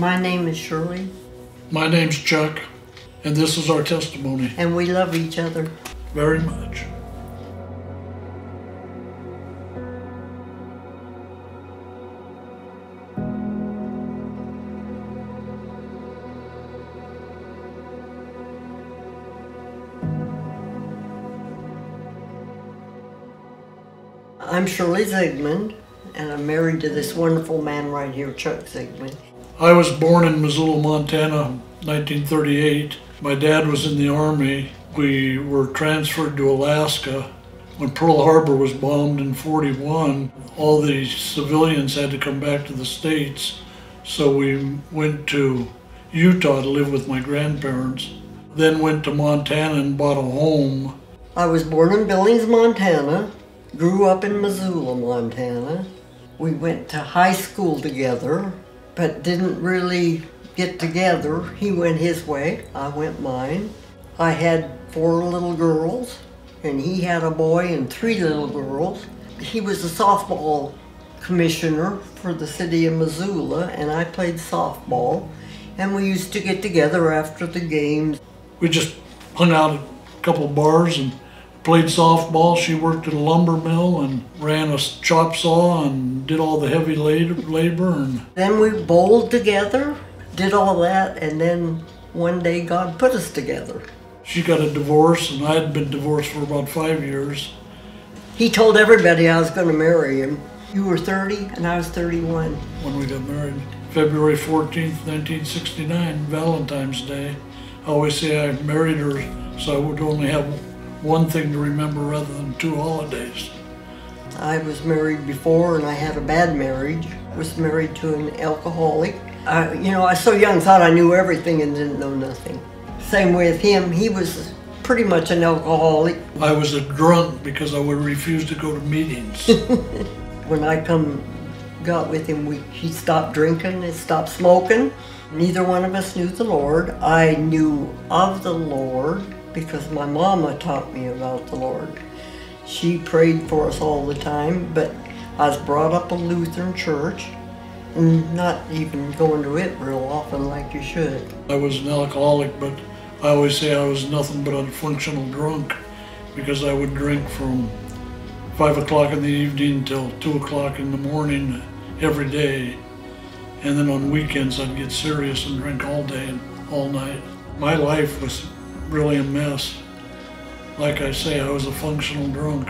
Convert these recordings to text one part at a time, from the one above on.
My name is Shirley, My name's Chuck, and this is our testimony. and we love each other. Very much. I'm Shirley Zigmund, and I'm married to this wonderful man right here, Chuck Zigmund. I was born in Missoula, Montana, 1938. My dad was in the Army. We were transferred to Alaska. When Pearl Harbor was bombed in 41, all the civilians had to come back to the States. So we went to Utah to live with my grandparents. Then went to Montana and bought a home. I was born in Billings, Montana, grew up in Missoula, Montana. We went to high school together, but didn't really get together. He went his way, I went mine. I had four little girls, and he had a boy and three little girls. He was a softball commissioner for the city of Missoula, and I played softball. And we used to get together after the games. We just hung out at a couple bars and played softball. She worked at a lumber mill and ran a chop saw and did all the heavy labor. And Then we bowled together, did all that, and then one day God put us together. she got a divorce, and I had been divorced for about five years. He told everybody I was going to marry him. You were 30 and I was 31. when we got married. February 14th, 1969, Valentine's Day. I always say I married her so I would only have one thing to remember rather than two holidays. I was married before and I had a bad marriage. Was married to an alcoholic. I, you know, I was so young, thought I knew everything and didn't know nothing. Same with him. He was pretty much an alcoholic. I was a drunk because I would refuse to go to meetings. When I come got with him, we, he stopped drinking and stopped smoking. Neither one of us knew the Lord. I knew of the Lord because my mama taught me about the Lord. She prayed for us all the time, but I was brought up a Lutheran church and not even going to it real often like you should. I was an alcoholic, but I always say I was nothing but a functional drunk because I would drink from 5 o'clock in the evening till 2 o'clock in the morning every day. And then on weekends, I'd get serious and drink all day and all night. My life was really a mess. Like I say, I was a functional drunk.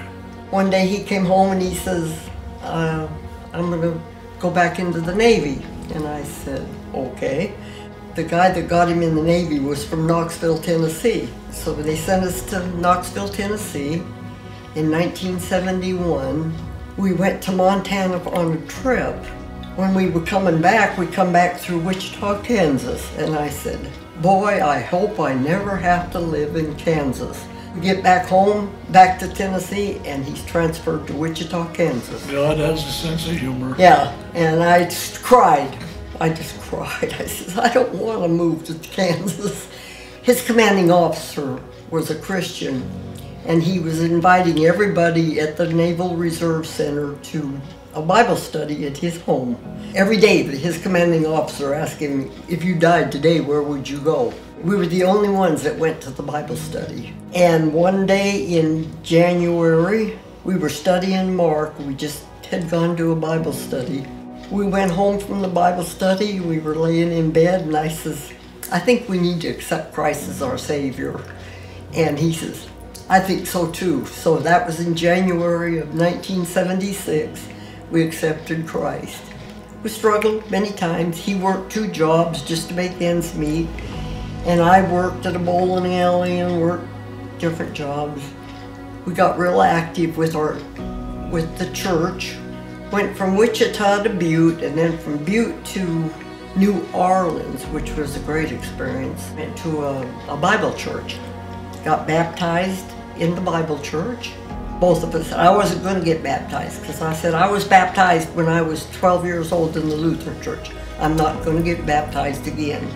One day he came home and he says, uh, I'm going to go back into the Navy. And I said, okay. The guy that got him in the Navy was from Knoxville, Tennessee. So they sent us to Knoxville, Tennessee in 1971. We went to Montana on a trip. When we were coming back, we come back through Wichita, Kansas. And I said, boy, I hope I never have to live in Kansas. We get back home, back to Tennessee, and he's transferred to Wichita, Kansas. God has a sense of humor. Yeah, and I just cried. I just cried. I said, I don't want to move to Kansas. His commanding officer was a Christian, and he was inviting everybody at the Naval Reserve Center to a Bible study at his home. Every day, his commanding officer asked him, If you died today, where would you go? We were the only ones that went to the Bible study. And one day in January, we were studying Mark. We just had gone to a Bible study. We went home from the Bible study. We were laying in bed, and I says, I think we need to accept Christ as our Savior. And he says, I think so too. So that was in January of 1976. We accepted Christ. We struggled many times. He worked two jobs just to make ends meet. And I worked at a bowling alley and worked different jobs. We got real active with our with the church. Went from Wichita to Butte and then from Butte to New Orleans, which was a great experience. Went to a, a Bible church. Got baptized in the Bible church. Both of us. I wasn't going to get baptized because I said I was baptized when I was 12 years old in the Lutheran church. I'm not going to get baptized again.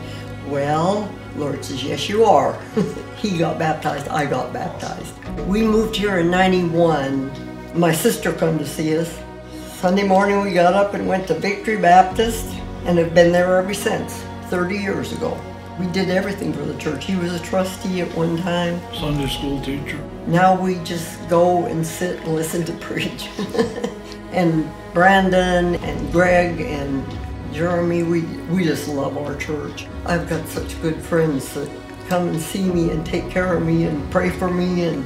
Well, Lord says, yes, you are. he got baptized, I got baptized. We moved here in 91. My sister come to see us. Sunday morning we got up and went to Victory Baptist. and have been there ever since, 30 years ago. We did everything for the church. He was a trustee at one time. Sunday school teacher. Now we just go and sit and listen to preach. and Brandon and Greg and Jeremy, we, we just love our church. I've got such good friends that come and see me and take care of me and pray for me and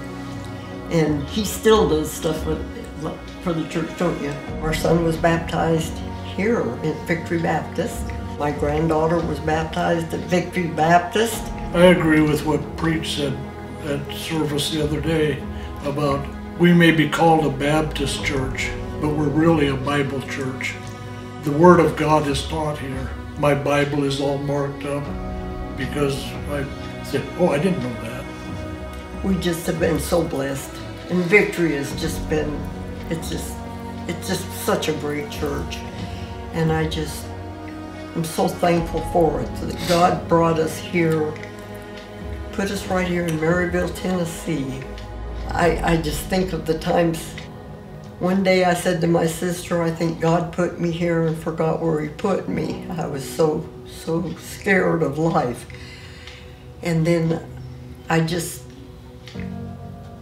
and he still does stuff with, for the church, don't you? Our son was baptized here at Victory Baptist. My granddaughter was baptized at Victory Baptist. I agree with what Preach said at service the other day about we may be called a Baptist church, but we're really a Bible church. The Word of God is taught here. My Bible is all marked up because I said, oh, I didn't know that. We just have been so blessed. And Victory has just been, it's just, it's just such a great church. And I just, I'm so thankful for it that God brought us here, put us right here in Maryville, Tennessee. I, I just think of the times one day I said to my sister, I think God put me here and forgot where he put me. I was so, so scared of life. And then I just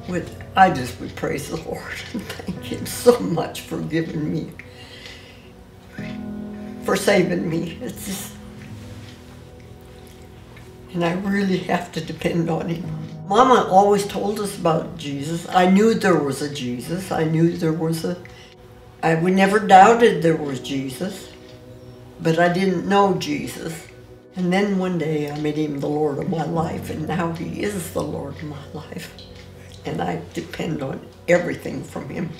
would, I just would praise the Lord and thank him so much for giving me, for saving me. It's just, and I really have to depend on him. Mama always told us about Jesus. I knew there was a Jesus. I knew there was a, I we never doubted there was Jesus, but I didn't know Jesus. And then one day I made him the Lord of my life, and now he is the Lord of my life. And I depend on everything from him.